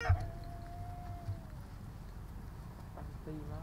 可以吗？